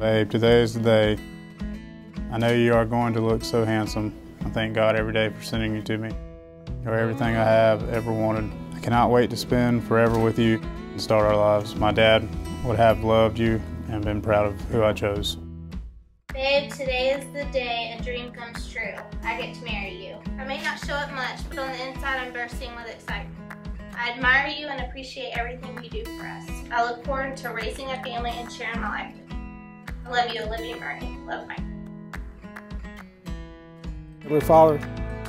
Babe, today is the day. I know you are going to look so handsome. I thank God every day for sending you to me. You're everything I have ever wanted. I cannot wait to spend forever with you and start our lives. My dad would have loved you and been proud of who I chose. Babe, today is the day a dream comes true. I get to marry you. I may not show it much, but on the inside I'm bursting with excitement. I admire you and appreciate everything you do for us. I look forward to raising a family and sharing my life you. Love you, Olivia Bernie. Love, Mike. Heavenly Father,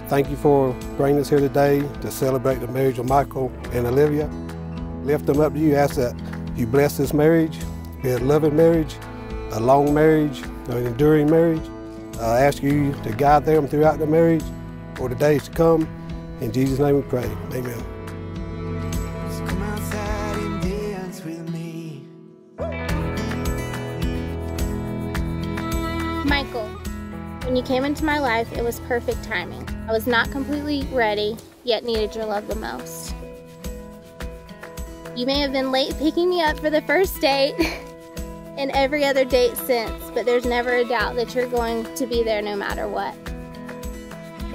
thank you for bringing us here today to celebrate the marriage of Michael and Olivia. Lift them up to you. Ask that you bless this marriage, be a loving marriage, a long marriage, an enduring marriage. I ask you to guide them throughout the marriage for the days to come. In Jesus' name we pray. Amen. You came into my life, it was perfect timing. I was not completely ready, yet needed your love the most. You may have been late picking me up for the first date and every other date since, but there's never a doubt that you're going to be there no matter what.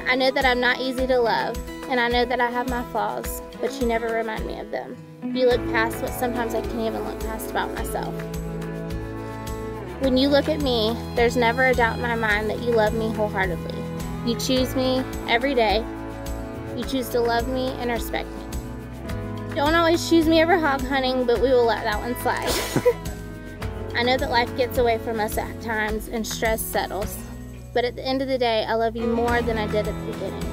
I know that I'm not easy to love, and I know that I have my flaws, but you never remind me of them. You look past what sometimes I can't even look past about myself. When you look at me, there's never a doubt in my mind that you love me wholeheartedly. You choose me every day. You choose to love me and respect me. Don't always choose me over hog hunting, but we will let that one slide. I know that life gets away from us at times and stress settles. But at the end of the day, I love you more than I did at the beginning.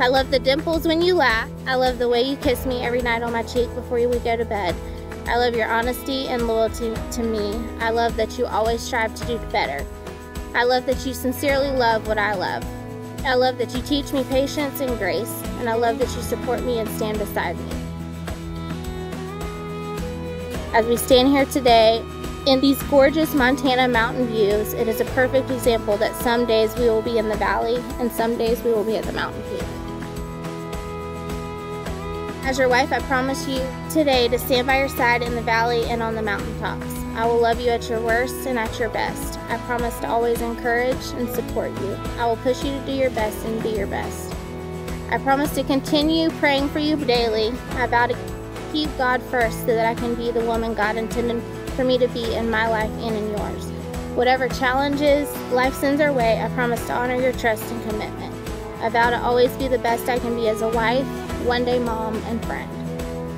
I love the dimples when you laugh. I love the way you kiss me every night on my cheek before we go to bed. I love your honesty and loyalty to me. I love that you always strive to do better. I love that you sincerely love what I love. I love that you teach me patience and grace, and I love that you support me and stand beside me. As we stand here today in these gorgeous Montana mountain views, it is a perfect example that some days we will be in the valley and some days we will be at the mountain peak. As your wife, I promise you today to stand by your side in the valley and on the mountaintops. I will love you at your worst and at your best. I promise to always encourage and support you. I will push you to do your best and be your best. I promise to continue praying for you daily. I vow to keep God first so that I can be the woman God intended for me to be in my life and in yours. Whatever challenges life sends our way, I promise to honor your trust and commitment. I vow to always be the best I can be as a wife, one day mom, and friend.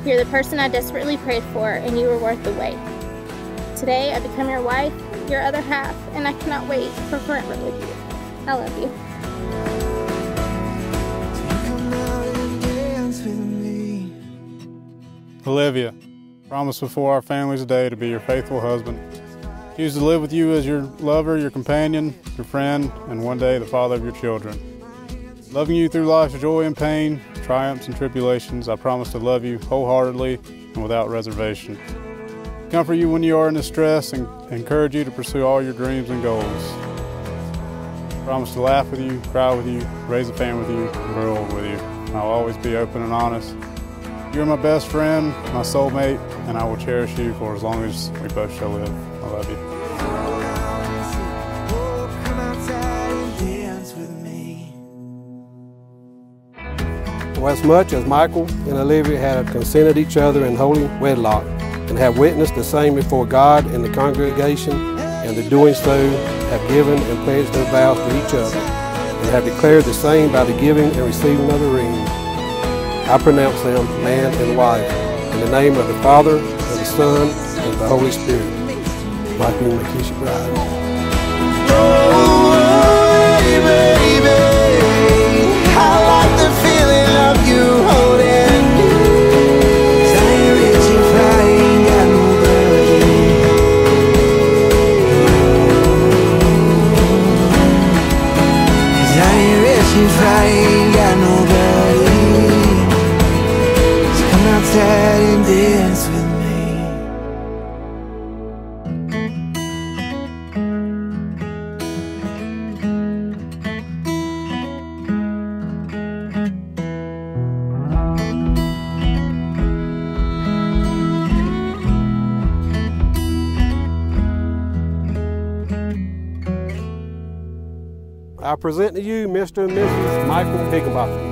You're the person I desperately prayed for, and you were worth the wait. Today, I become your wife, your other half, and I cannot wait for forever with you. I love you. Olivia, promise before our family's day to be your faithful husband. Choose to live with you as your lover, your companion, your friend, and one day the father of your children. Loving you through life's joy and pain, triumphs and tribulations, I promise to love you wholeheartedly and without reservation. Comfort you when you are in distress and encourage you to pursue all your dreams and goals. Promise to laugh with you, cry with you, raise a fan with you, and grow old with you. I'll always be open and honest. You're my best friend, my soulmate, and I will cherish you for as long as we both shall live. I love you. As much as Michael and Olivia have consented each other in holy wedlock, and have witnessed the same before God and the congregation, and in doing so have given and pledged their vows to each other, and have declared the same by the giving and receiving of the ring, I pronounce them man and wife, in the name of the Father, and the Son, and the Holy Spirit. Michael Lakeisha Bride. I present to you Mr. and Mrs. Michael Higginbotham.